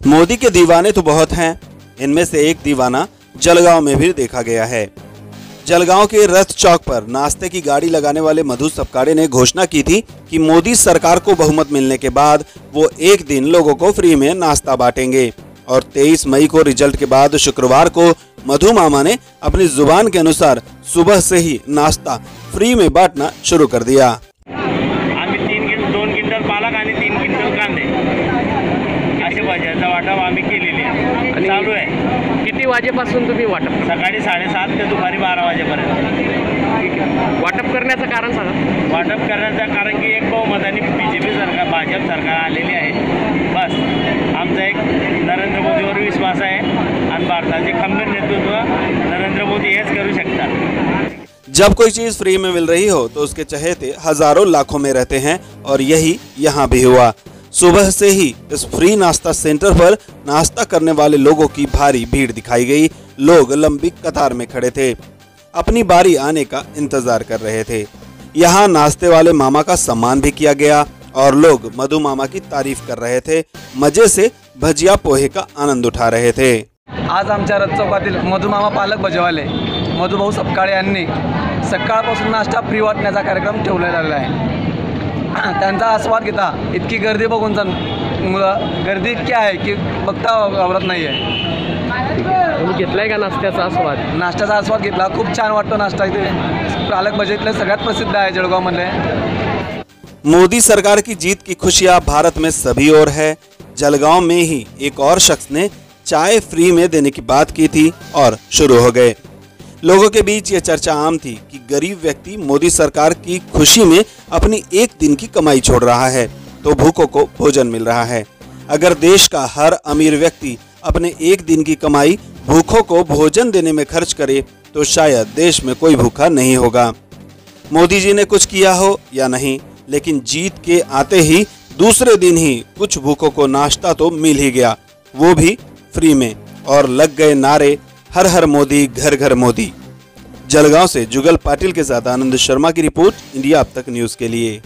मोदी के दीवाने तो बहुत हैं, इनमें से एक दीवाना जलगांव में भी देखा गया है। जलगांव के रथ चौक पर नाश्ते की गाड़ी लगाने वाले मधु सपकाड़े ने घोषणा की थी कि मोदी सरकार को बहुमत मिलने के बाद वो एक दिन लोगों को फ्री में नाश्ता बांटेंगे। और 23 मई को रिज़ल्ट के बाद शुक्रवार को मधु मामा ने अपनी ज़ुबान के अनुसार सुबह से ही नाश्ता फ्री में बांटना शुरू कर दिया आम्ही तीन किल दोन क्विंटल पालक आणि तीन क्विंटल कांदे असे भाज्याचा वाटप आम्ही केलेली आहे. चालू आहे. किती वाजेपासून तुम्ही वाटप? सकाळी साडेसात ते दुपारी बारा वाजेपर्यंत. वाटप करण्याचं कारण सांगा. वाटप करण्याचं कारण की एक बहुमताने बी जे पी सरकार भाजप सरकार आलेली आहे. बस. आमचा एक नरेंद्र मोदीवर विश्वास आहे आणि भारताचे खंबीर नेतृत्व नरेंद्र मोदी हेच करू शकतात. जब कोई चीज़ फ्री में मिल रही हो तो उसके चहेते हज़ारों लाखों में रहते हैं और यही यहाँ भी हुआ। सुबह से ही इस फ्री नाश्ता सेंटर पर नाश्ता करने वाले लोगों की भारी भीड़ दिखाई गई। लोग लंबी कतार में खड़े थे। अपनी बारी आने का इंतज़ार कर रहे थे। यहाँ नाश्ते वाले मामा का सम्मान भी किया गया और लोग मधु मामा की तारीफ़ कर रहे थे। मज़े से भजिया पोहे का आनंद उठा रहे थे। आज आमच्या रथ चौकातील मधुमामा पालक भजवाले, मधुभाऊ सपकाळे यांनी सकाळपासून नाश्ता फ्री वाटण्याचा कार्यक्रम ठेवलेला आहे. त्यांचा आस्वाद घेता. इतकी गर्दी बघून जण मुलं गर्दी इतकी आहे की बघता आवरत नाही आहे तुम्ही घेतलाय का नाश्त्याचा आस्वाद? नाश्त्याचा आस्वाद घेतला. खूप छान वाटतो नाश्ता इथे. पालक भजे इथले सगळ्यात प्रसिद्ध आहे जळगावमधले. मोदी सरकार की जीत की खुशियाँ भारत में सभी ओर है. जलगांव में ही एक और शख्स ने चाय फ्री में देने की बात की थी और शुरू हो गए। लोगों के बीच ये चर्चा आम थी कि गरीब व्यक्ति मोदी सरकार की खुशी में अपनी एक दिन की कमाई छोड़ रहा है तो भूखों को भोजन मिल रहा है। अगर देश का हर अमीर व्यक्ति अपने एक दिन की कमाई भूखों को भोजन देने में खर्च करे तो शायद देश में कोई भूखा नहीं होगा। मोदी जी ने कुछ किया हो या नहीं, लेकिन जीत के आते ही दूसरे दिन ही कुछ भूखों को नाश्ता तो मिल ही गया, वो भी फ्री में, और लग गए नारे हर हर मोदी, घर घर मोदी। जलगांव से जुगल पाटिल के साथ आनंद शर्मा की रिपोर्ट, इंडिया अब तक न्यूज़ के लिए।